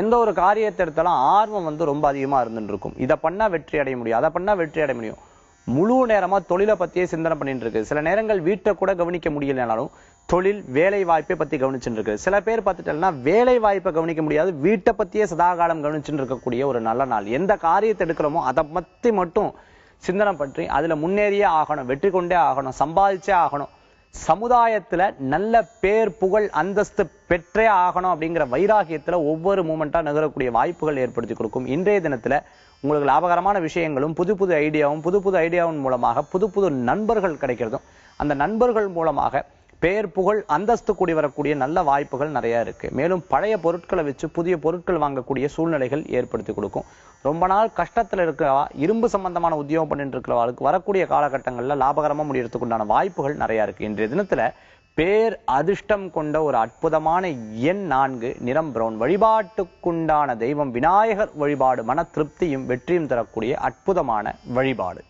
எந்த ஒரு காரியத்தை எடுத்தாலும் ஆர்வம் வந்து ரொம்ப அதிகமாக இருந்துட்டு இருக்கும். இதை பண்ணால் வெற்றி அடைய முடியும். அதை பண்ணால் வெற்றி அடைய முடியும். முழு நேரமாக தொழிலை பற்றியே சிந்தனை பண்ணிட்டு இருக்கு. சில நேரங்கள் வீட்டை கூட கவனிக்க முடியலனாலும் தொழில் வேலை வாய்ப்பை பற்றி கவனிச்சுட்டு இருக்கு. சில பேர் பார்த்துட்டோம்னா வேலை வாய்ப்பை கவனிக்க முடியாது. வீட்டை பற்றியே சதாகாலம் கவனிச்சுட்டு இருக்கக்கூடிய ஒரு நல்ல நாள். எந்த காரியத்தை எடுக்கிறோமோ அதை பற்றி மட்டும் சிந்தனை பற்றி அதில் முன்னேறியே ஆகணும். வெற்றி கொண்டே ஆகணும். சம்பாதிச்சே ஆகணும். சமுதாயத்துல நல்ல பேர் புகழ் அந்தஸ்து பெற்றே ஆகணும் அப்படிங்கிற வைராகியத்தில் ஒவ்வொரு மூமெண்ட்டாக நகரக்கூடிய வாய்ப்புகள் ஏற்படுத்தி கொடுக்கும். இன்றைய தினத்துல உங்களுக்கு லாபகரமான விஷயங்களும் புது புது ஐடியாவும் புது புது ஐடியாவின் மூலமாக புது புது நண்பர்கள் கிடைக்கிறதும் அந்த நண்பர்கள் மூலமாக பேர் புகழ் அந்தஸ்து கூடி வரக்கூடிய நல்ல வாய்ப்புகள் நிறைய இருக்கு. மேலும் பழைய பொருட்களை வச்சு புதிய பொருட்கள் வாங்கக்கூடிய சூழ்நிலைகள் ஏற்படுத்தி கொடுக்கும். ரொம்ப நாள் கஷ்டத்தில் இருக்கிறவா இரும்பு சம்பந்தமான உத்தியோகம் பண்ணிட்டு இருக்கிறவாளுக்கு வரக்கூடிய காலகட்டங்களில் லாபகரமாக முடியறதுக்கு உண்டான வாய்ப்புகள் நிறைய இருக்கு. இன்றைய தினத்துல பேர் அதிர்ஷ்டம் கொண்ட ஒரு அற்புதமான எண் நான்கு நிறம் பிரவுன் வழிபாட்டுக்குண்டான தெய்வம் விநாயகர் வழிபாடு மன திருப்தியும் வெற்றியும் தரக்கூடிய அற்புதமான வழிபாடு.